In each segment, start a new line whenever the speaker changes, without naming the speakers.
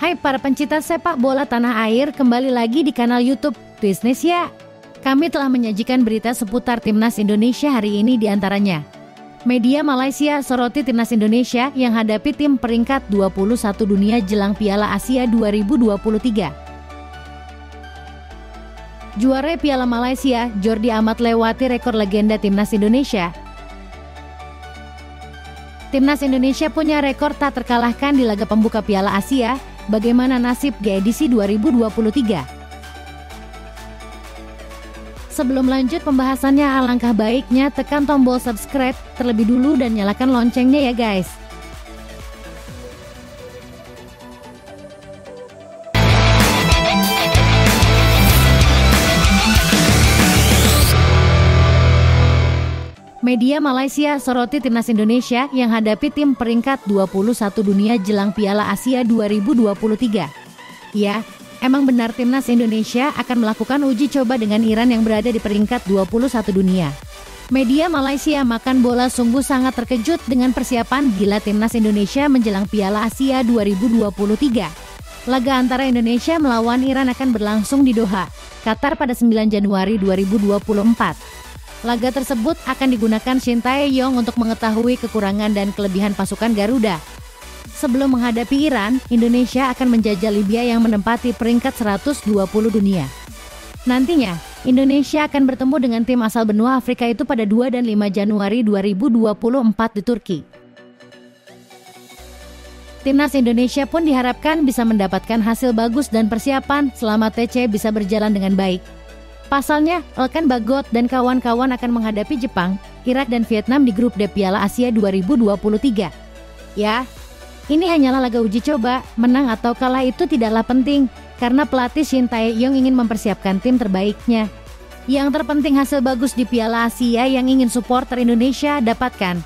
Hai para pencinta sepak bola tanah air, kembali lagi di kanal YouTube Bisnis ya. Kami telah menyajikan berita seputar Timnas Indonesia hari ini di antaranya. Media Malaysia soroti Timnas Indonesia yang hadapi tim peringkat 21 dunia jelang Piala Asia 2023. Juara Piala Malaysia, Jordi Amat lewati rekor legenda Timnas Indonesia. Timnas Indonesia punya rekor tak terkalahkan di laga pembuka Piala Asia bagaimana nasib di edisi 2023. Sebelum lanjut pembahasannya, alangkah baiknya tekan tombol subscribe terlebih dulu dan nyalakan loncengnya ya guys. Media Malaysia soroti timnas Indonesia yang hadapi tim peringkat 21 dunia jelang Piala Asia 2023. Ya, emang benar timnas Indonesia akan melakukan uji coba dengan Iran yang berada di peringkat 21 dunia. Media Malaysia makan bola sungguh sangat terkejut dengan persiapan gila timnas Indonesia menjelang Piala Asia 2023. Laga antara Indonesia melawan Iran akan berlangsung di Doha, Qatar pada 9 Januari 2024. Laga tersebut akan digunakan Shin Tae-yong untuk mengetahui kekurangan dan kelebihan pasukan Garuda. Sebelum menghadapi Iran, Indonesia akan menjajah Libya yang menempati peringkat 120 dunia. Nantinya, Indonesia akan bertemu dengan tim asal benua Afrika itu pada 2 dan 5 Januari 2024 di Turki. Timnas Indonesia pun diharapkan bisa mendapatkan hasil bagus dan persiapan selama TC bisa berjalan dengan baik. Pasalnya, Elkan Bagot dan kawan-kawan akan menghadapi Jepang, Irak dan Vietnam di grup D Piala Asia 2023. Ya, ini hanyalah laga uji coba, menang atau kalah itu tidaklah penting, karena pelatih Shin Tae-yong ingin mempersiapkan tim terbaiknya. Yang terpenting hasil bagus di Piala Asia yang ingin supporter Indonesia dapatkan.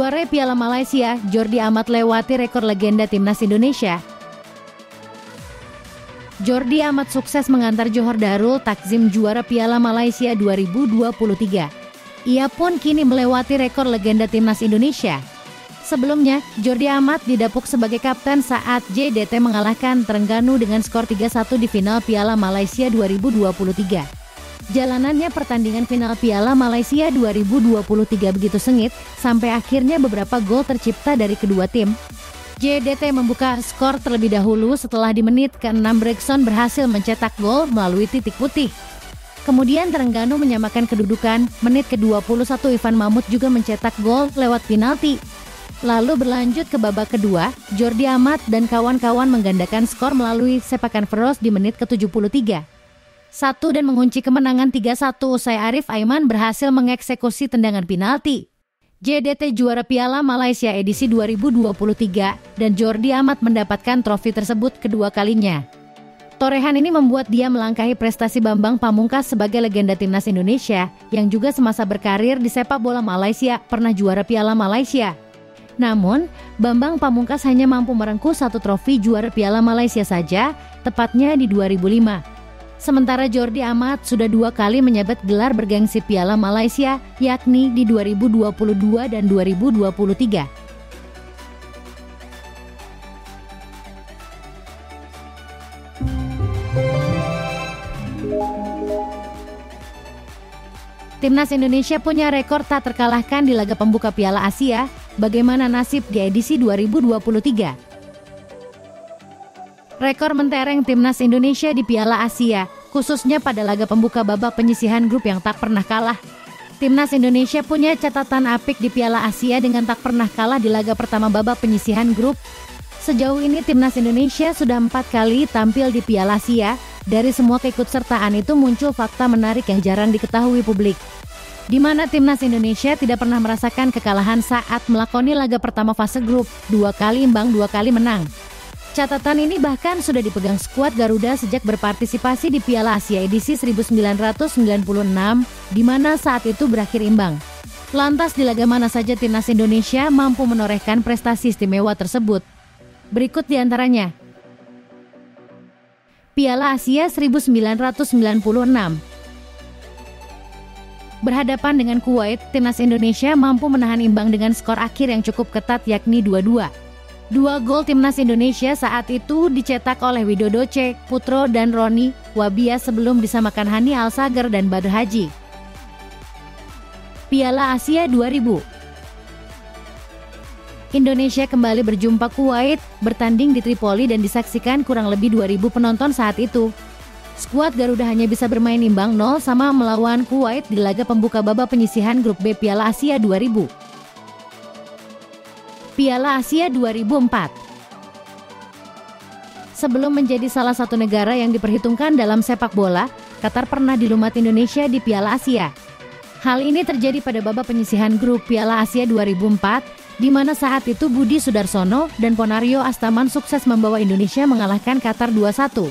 Juara Piala Malaysia, Jordi Amat lewati rekor legenda timnas Indonesia. Jordi Amat sukses mengantar Johor Darul takzim juara Piala Malaysia 2023. Ia pun kini melewati rekor legenda timnas Indonesia. Sebelumnya, Jordi Amat didapuk sebagai kapten saat JDT mengalahkan Terengganu dengan skor 3-1 di final Piala Malaysia 2023. Jalanannya pertandingan final Piala Malaysia 2023 begitu sengit, sampai akhirnya beberapa gol tercipta dari kedua tim. JDT membuka skor terlebih dahulu setelah di menit ke-6 Bregson berhasil mencetak gol melalui titik putih. Kemudian Terengganu menyamakan kedudukan, menit ke-21 Ivan Mamut juga mencetak gol lewat penalti. Lalu berlanjut ke babak kedua, Jordi Amat dan kawan-kawan menggandakan skor melalui sepakan feroz di menit ke-73 satu dan mengunci kemenangan 3-1 usai Arif Aiman berhasil mengeksekusi tendangan penalti. JDT juara Piala Malaysia edisi 2023 dan Jordi Amat mendapatkan trofi tersebut kedua kalinya. Torehan ini membuat dia melangkahi prestasi Bambang Pamungkas sebagai legenda timnas Indonesia yang juga semasa berkarir di sepak bola Malaysia pernah juara Piala Malaysia. Namun, Bambang Pamungkas hanya mampu merengkuh satu trofi juara Piala Malaysia saja, tepatnya di 2005. Sementara Jordi Amat sudah dua kali menyabet gelar bergengsi Piala Malaysia, yakni di 2022 dan 2023. Timnas Indonesia punya rekor tak terkalahkan di laga pembuka Piala Asia. Bagaimana nasib di edisi 2023? Rekor mentereng timnas Indonesia di Piala Asia, khususnya pada laga pembuka babak penyisihan grup yang tak pernah kalah. Timnas Indonesia punya catatan apik di Piala Asia dengan tak pernah kalah di laga pertama babak penyisihan grup. Sejauh ini timnas Indonesia sudah empat kali tampil di Piala Asia. Dari semua keikutsertaan itu muncul fakta menarik yang jarang diketahui publik. Di mana timnas Indonesia tidak pernah merasakan kekalahan saat melakoni laga pertama fase grup, dua kali imbang, dua kali menang. Catatan ini bahkan sudah dipegang skuad Garuda sejak berpartisipasi di Piala Asia edisi 1996, di mana saat itu berakhir imbang. Lantas di laga mana saja timnas Indonesia mampu menorehkan prestasi istimewa tersebut? Berikut di antaranya. Piala Asia 1996. Berhadapan dengan Kuwait, timnas Indonesia mampu menahan imbang dengan skor akhir yang cukup ketat yakni 2-2. Dua gol timnas Indonesia saat itu dicetak oleh Widodo Cek, Putro dan Roni Wabia sebelum disamakan Hani Alsager dan Badr Haji. Piala Asia 2000 Indonesia kembali berjumpa Kuwait, bertanding di Tripoli dan disaksikan kurang lebih 2000 penonton saat itu. Skuad Garuda hanya bisa bermain imbang 0 sama melawan Kuwait di laga pembuka babak penyisihan grup B Piala Asia 2000. Piala Asia 2004 Sebelum menjadi salah satu negara yang diperhitungkan dalam sepak bola, Qatar pernah dilumat Indonesia di Piala Asia. Hal ini terjadi pada babak penyisihan grup Piala Asia 2004 di mana saat itu Budi Sudarsono dan Ponario Astaman sukses membawa Indonesia mengalahkan Qatar 2-1.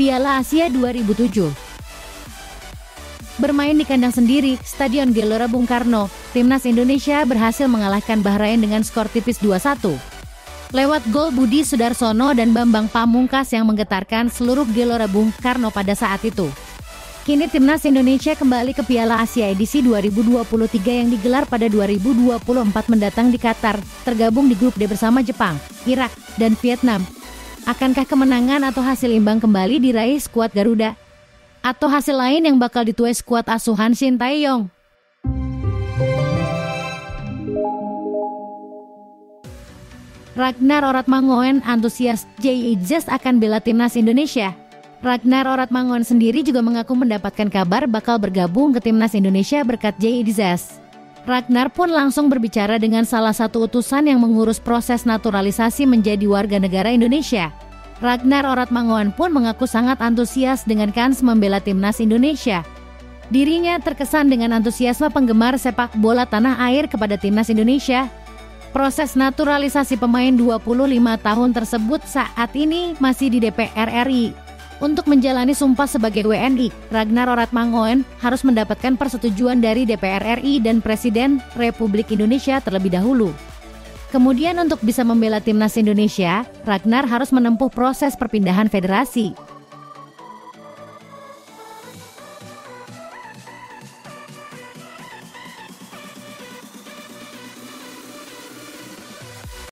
Piala Asia 2007 Bermain di kandang sendiri, Stadion Gelora Bung Karno, timnas Indonesia berhasil mengalahkan Bahrain dengan skor tipis 2-1. Lewat gol Budi Sudarsono dan Bambang Pamungkas yang menggetarkan seluruh Gelora Bung Karno pada saat itu. Kini timnas Indonesia kembali ke Piala Asia edisi 2023 yang digelar pada 2024 mendatang di Qatar, tergabung di grup D bersama Jepang, Irak, dan Vietnam. Akankah kemenangan atau hasil imbang kembali diraih skuad Garuda? Atau hasil lain yang bakal dituai skuad asuhan Shin Taeyong? Ragnar Oratmangoen antusias JIJS akan bela timnas Indonesia. Ragnar Oratmangon sendiri juga mengaku mendapatkan kabar bakal bergabung ke timnas Indonesia berkat Jay Idzas. Ragnar pun langsung berbicara dengan salah satu utusan yang mengurus proses naturalisasi menjadi warga negara Indonesia. Ragnar Oratmangon pun mengaku sangat antusias dengan kans membela timnas Indonesia. Dirinya terkesan dengan antusiasme penggemar sepak bola tanah air kepada timnas Indonesia. Proses naturalisasi pemain 25 tahun tersebut saat ini masih di DPR RI. Untuk menjalani sumpah sebagai WNI, Ragnar Oratmangoen harus mendapatkan persetujuan dari DPR RI dan Presiden Republik Indonesia terlebih dahulu. Kemudian untuk bisa membela timnas Indonesia, Ragnar harus menempuh proses perpindahan federasi.